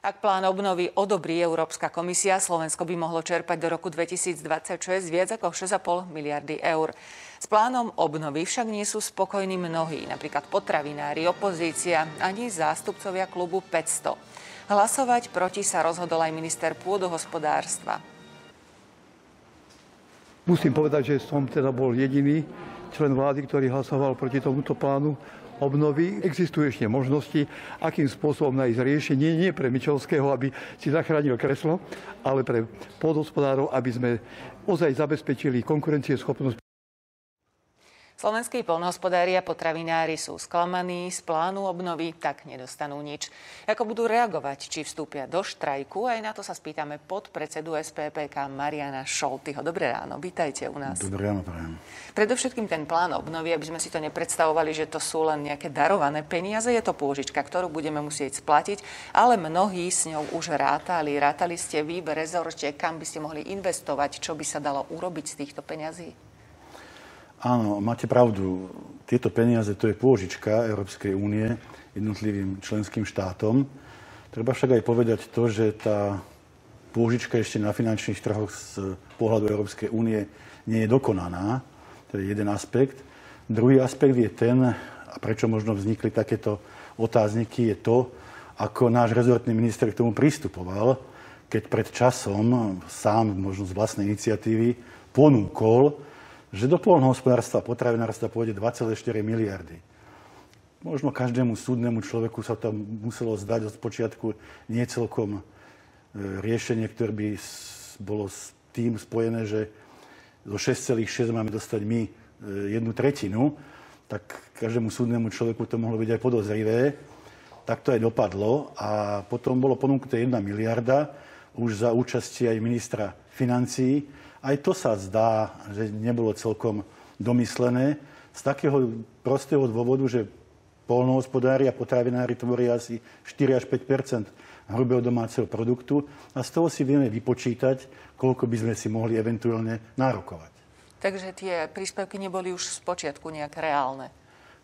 Ak plán obnovy odobrí Európska komisia, Slovensko by mohlo čerpať do roku 2026 viac ako 6,5 miliardy eur. S plánom obnovy však nie sú spokojní mnohí, napríklad potravinári, opozícia ani zástupcovia klubu 500. Hlasovať proti sa rozhodol aj minister pôdohospodárstva. Musím povedať, že som teda bol jediný člen vlády, ktorý hlasoval proti tomuto plánu obnovy. Existujú ešte možnosti, akým spôsobom nájsť riešenie, nie pre Mičovského, aby si zachránil kreslo, ale pre podhospodárov, aby sme ozaj zabezpečili konkurencieschopnosť Slovenskí polnohospodári a potravinári sú sklamaní z plánu obnovy, tak nedostanú nič. Ako budú reagovať, či vstúpia do štrajku, aj na to sa spýtame pod predsedu SPPK Mariana Šoltyho. Dobré ráno, vítajte u nás. Dobré ráno, prajem. Predovšetkým ten plán obnovy, aby sme si to nepredstavovali, že to sú len nejaké darované peniaze, je to pôžička, ktorú budeme musieť splatiť, ale mnohí s ňou už rátali. Rátali ste vy v rezorte, kam by ste mohli investovať, čo by sa dalo urobiť z týchto peňazí? Áno, máte pravdu. Tieto peniaze to je pôžička Európskej únie jednotlivým členským štátom. Treba však aj povedať to, že tá pôžička ešte na finančných trhoch z pohľadu Európskej únie nie je dokonaná. To je jeden aspekt. Druhý aspekt je ten, a prečo možno vznikli takéto otázniky, je to, ako náš rezortný minister k tomu pristupoval, keď pred časom sám, možno z vlastnej iniciatívy, ponúkol že do polnohospodárstva a potravinárstva pôjde 2,4 miliardy. Možno každému súdnemu človeku sa tam muselo zdať od počiatku nie celkom e, riešenie, ktoré by bolo s tým spojené, že zo 6,6 máme dostať my e, jednu tretinu, tak každému súdnemu človeku to mohlo byť aj podozrivé. Tak to aj dopadlo a potom bolo ponúknuté 1 miliarda už za účastie aj ministra financií aj to sa zdá, že nebolo celkom domyslené z takého prostého dôvodu, že polnohospodári a potravinári tvoria asi 4 až 5% hrubého domáceho produktu a z toho si vieme vypočítať, koľko by sme si mohli eventuálne nárokovať. Takže tie príspevky neboli už z počiatku nejak reálne?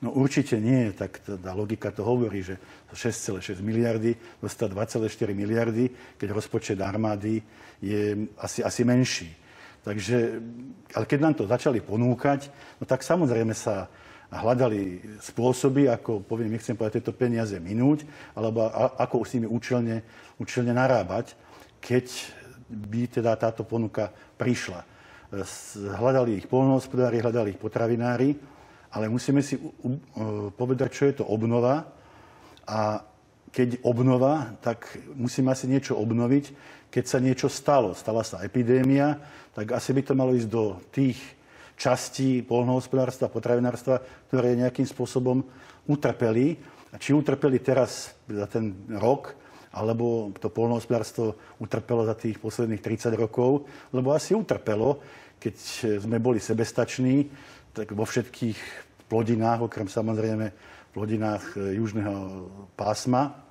No určite nie, tak tá logika to hovorí, že 6,6 miliardy dostať 2,4 miliardy, keď rozpočet armády je asi, asi menší. Takže, ale keď nám to začali ponúkať, no tak samozrejme sa hľadali spôsoby, ako poviem, nechcem povedať, tieto peniaze minúť, alebo ako s nimi účelne, účelne narábať, keď by teda táto ponuka prišla. Hľadali ich polnohospodári, hľadali ich potravinári, ale musíme si povedať, čo je to obnova a keď obnova, tak musíme asi niečo obnoviť. Keď sa niečo stalo, stala sa epidémia, tak asi by to malo ísť do tých častí polnohospodárstva, potravinárstva, ktoré nejakým spôsobom utrpeli. A či utrpeli teraz za ten rok, alebo to polnohospodárstvo utrpelo za tých posledných 30 rokov, lebo asi utrpelo, keď sme boli sebestační, tak vo všetkých plodinách, okrem samozrejme plodinách južného pásma,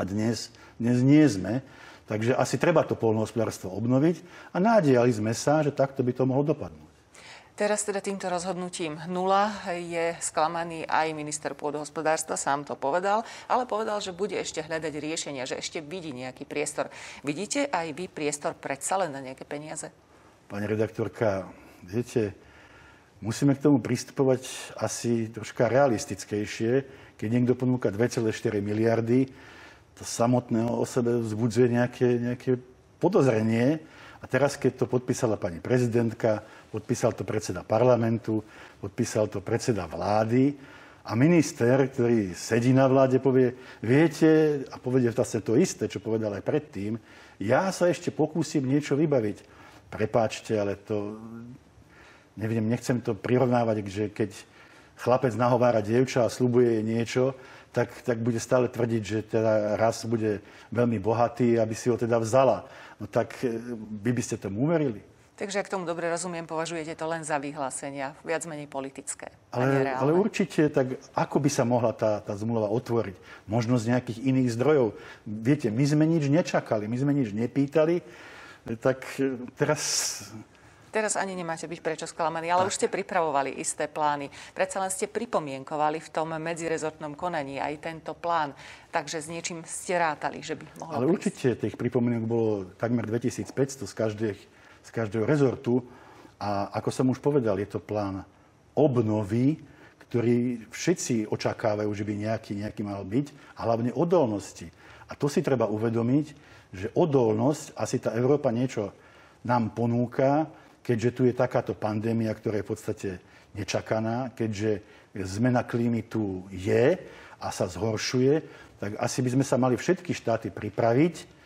a dnes, dnes nie sme. Takže asi treba to polnohospodárstvo obnoviť a nádejali sme sa, že takto by to mohlo dopadnúť. Teraz teda týmto rozhodnutím nula je sklamaný aj minister pôdohospodárstva, sám to povedal, ale povedal, že bude ešte hľadať riešenia, že ešte vidí nejaký priestor. Vidíte aj vy priestor predsa len na nejaké peniaze? Pani redaktorka, viete, musíme k tomu pristupovať asi troška realistickejšie. Keď niekto ponúka 2,4 miliardy, to samotné o sebe vzbudzuje nejaké, nejaké podozrenie. A teraz, keď to podpísala pani prezidentka, podpísal to predseda parlamentu, podpísal to predseda vlády a minister, ktorý sedí na vláde, povie, viete, a povedie vlastne to isté, čo povedal aj predtým, ja sa ešte pokúsim niečo vybaviť. Prepáčte, ale to, neviem, nechcem to prirovnávať, že keď chlapec nahovára dievča a slubuje jej niečo, tak, tak bude stále tvrdiť, že teda raz bude veľmi bohatý, aby si ho teda vzala. No tak e, vy by ste tomu uverili? Takže ak tomu dobre rozumiem, považujete to len za vyhlásenia, viac menej politické. Ale, ale určite, tak ako by sa mohla tá, tá zmluva otvoriť? Možno z nejakých iných zdrojov. Viete, my sme nič nečakali, my sme nič nepýtali, tak e, teraz Teraz ani nemáte byť prečo sklamaní, ale tak. už ste pripravovali isté plány. Predsa len ste pripomienkovali v tom medzirezortnom konaní aj tento plán. Takže s niečím ste rátali, že by mohlo Ale prísť. určite tých pripomienok bolo takmer 2500 z, každých, z každého rezortu. A ako som už povedal, je to plán obnovy, ktorý všetci očakávajú, že by nejaký, nejaký mal byť, a hlavne odolnosti. A to si treba uvedomiť, že odolnosť, asi tá Európa niečo nám ponúka, keďže tu je takáto pandémia, ktorá je v podstate nečakaná, keďže zmena klímy tu je a sa zhoršuje, tak asi by sme sa mali všetky štáty pripraviť,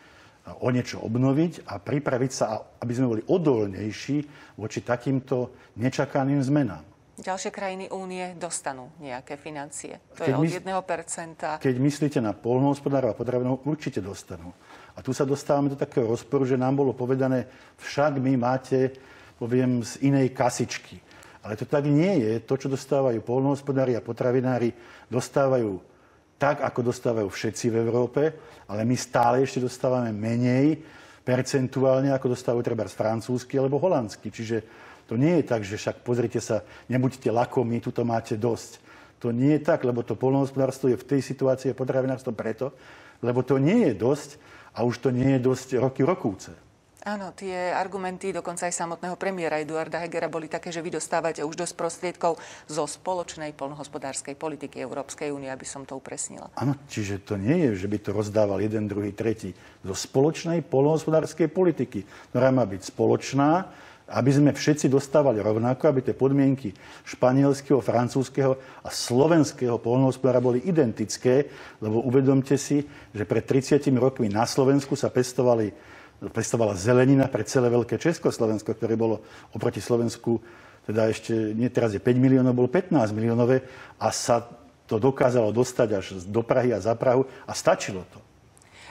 o niečo obnoviť a pripraviť sa, aby sme boli odolnejší voči takýmto nečakaným zmenám. Ďalšie krajiny únie dostanú nejaké financie. To keď je od 1%. Keď myslíte na polnohospodárov a potravinov, určite dostanú. A tu sa dostávame do takého rozporu, že nám bolo povedané, však my máte poviem, z inej kasičky. Ale to tak nie je. To, čo dostávajú polnohospodári a potravinári, dostávajú tak, ako dostávajú všetci v Európe, ale my stále ešte dostávame menej percentuálne, ako dostávajú treba z francúzsky alebo holandsky. Čiže to nie je tak, že však pozrite sa, nebuďte lakomí, tuto máte dosť. To nie je tak, lebo to polnohospodárstvo je v tej situácii potravinárstvo preto, lebo to nie je dosť a už to nie je dosť roky rokúce. Áno, tie argumenty dokonca aj samotného premiéra Eduarda Hegera boli také, že vy dostávate už dosť prostriedkov zo spoločnej polnohospodárskej politiky Európskej únie, aby som to upresnila. Áno, čiže to nie je, že by to rozdával jeden, druhý, tretí. Zo spoločnej polnohospodárskej politiky, ktorá má byť spoločná, aby sme všetci dostávali rovnako, aby tie podmienky španielského, francúzského a slovenského polnohospodára boli identické, lebo uvedomte si, že pred 30 rokmi na Slovensku sa pestovali pestovala zelenina pre celé veľké Československo, ktoré bolo oproti Slovensku, teda ešte, nie teraz je 5 miliónov, bolo 15 miliónové a sa to dokázalo dostať až do Prahy a za Prahu a stačilo to.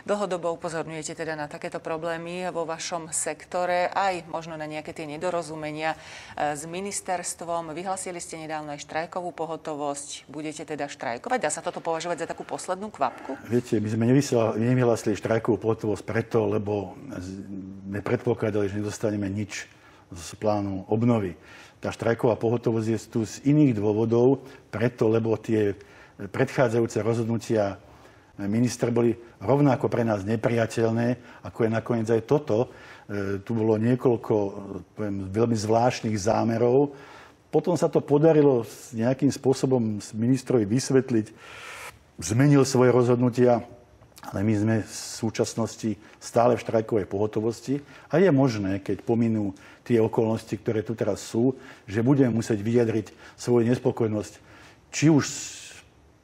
Dlhodobo upozorňujete teda na takéto problémy vo vašom sektore, aj možno na nejaké tie nedorozumenia e, s ministerstvom. Vyhlasili ste nedávno aj štrajkovú pohotovosť. Budete teda štrajkovať? Dá sa toto považovať za takú poslednú kvapku? Viete, my sme nevyhlasili štrajkovú pohotovosť preto, lebo sme predpokladali, že nedostaneme nič z plánu obnovy. Tá štrajková pohotovosť je tu z iných dôvodov, preto, lebo tie predchádzajúce rozhodnutia minister boli rovnako pre nás nepriateľné, ako je nakoniec aj toto. E, tu bolo niekoľko poviem, veľmi zvláštnych zámerov. Potom sa to podarilo nejakým spôsobom ministrovi vysvetliť. Zmenil svoje rozhodnutia, ale my sme v súčasnosti stále v štrajkovej pohotovosti a je možné, keď pominú tie okolnosti, ktoré tu teraz sú, že budeme musieť vyjadriť svoju nespokojnosť či už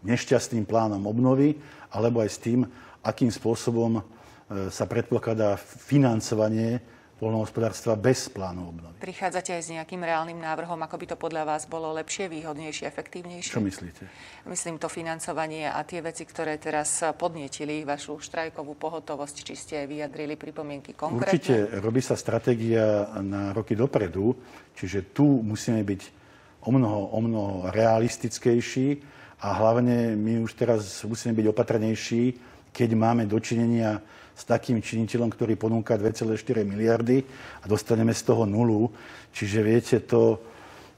nešťastným plánom obnovy, alebo aj s tým, akým spôsobom e, sa predpokladá financovanie polnohospodárstva bez plánu obnovy. Prichádzate aj s nejakým reálnym návrhom, ako by to podľa vás bolo lepšie, výhodnejšie, efektívnejšie? Čo myslíte? Myslím to financovanie a tie veci, ktoré teraz podnietili vašu štrajkovú pohotovosť, či ste aj vyjadrili pripomienky konkrétne? Určite robí sa stratégia na roky dopredu, čiže tu musíme byť o mnoho, o mnoho realistickejší a hlavne my už teraz musíme byť opatrnejší, keď máme dočinenia s takým činiteľom, ktorý ponúka 2,4 miliardy a dostaneme z toho nulu. Čiže viete, to,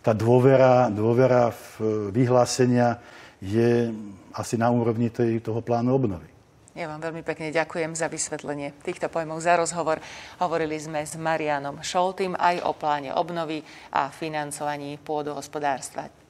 tá dôvera, dôvera v vyhlásenia je asi na úrovni tej, toho plánu obnovy. Ja vám veľmi pekne ďakujem za vysvetlenie týchto pojmov, za rozhovor. Hovorili sme s Marianom Šoltým aj o pláne obnovy a financovaní pôdohospodárstva.